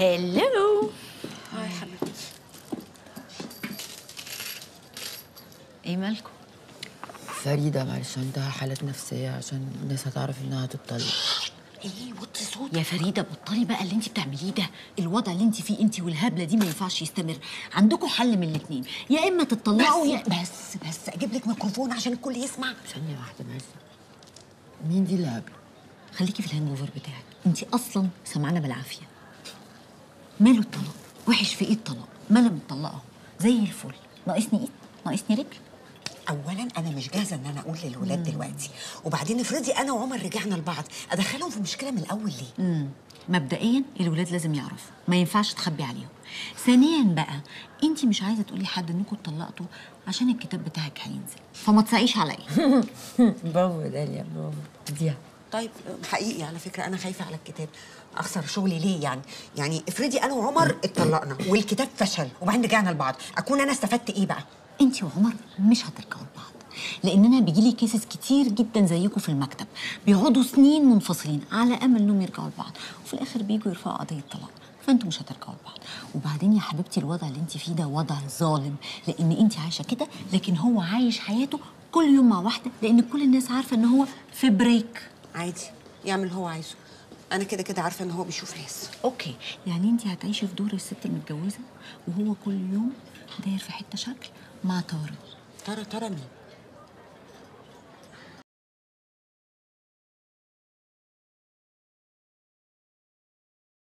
هلو هاي حبيبتي إيه مالكم فريدة معلش عندها حالات نفسية عشان الناس هتعرف إنها هتطلق إيه وطي صوت يا فريدة بطلي بقى اللي انت بتعمليه ده. الوضع اللي انت فيه انت والهبلة دي ما ينفعش يستمر. عندكم حل من الاثنين يا إما تطلقوا يا بس بس أجيب لك ميكروفون عشان الكل يسمع. ثانية واحدة معلش مين دي اللي قبل؟ خليكي في الهانج أوفر بتاعك. انت أصلا سمعانه بالعافية. ماله الطلاق؟ وحش في إيه الطلاق ما أنا مطلقه زي الفل. ناقصني إيد؟ ناقصني رجل؟ اولا أنا مش جاهزة إن أنا أقول للولاد دلوقتي. وبعدين افرضي أنا وعمر رجعنا لبعض أدخلهم في مشكلة من الأول ليه؟ امم مبدئيا الولاد لازم يعرفوا ما ينفعش تخبي عليهم. ثانيا بقى أنت مش عايزة تقولي حد إنكم اتطلقتوا عشان الكتاب بتاعك هينزل فما تسعيش عليا. برافو داليا برافو دي طيب حقيقي على فكرة أنا خايفة على الكتاب. أخسر شغلي ليه يعني؟ يعني افرضي أنا وعمر اتطلقنا والكتاب فشل وبعدين رجعنا لبعض أكون أنا استفدت إيه بقى؟ أنت وعمر مش هترجعوا لبعض لأن أنا بيجي لي كيسز كتير جدا زيكم في المكتب. بيقعدوا سنين منفصلين على أمل إنهم يرجعوا لبعض وفي الآخر بيجوا يرفعوا قضية طلاق فأنتوا مش هترجعوا لبعض. وبعدين يا حبيبتي الوضع اللي أنت فيه ده وضع ظالم لأن أنت عايشة كده لكن هو عايش حياته كل يوم مع واحدة لأن كل الناس عارفة إن هو في break عادي يعمل اللي هو عايزه. أنا كده كده عارفة إن هو بيشوف ناس. okay يعني انت هتعيشي في دور الست المتجوزة وهو كل يوم داير في حتة شكل مع طارق. ترى ترى مين؟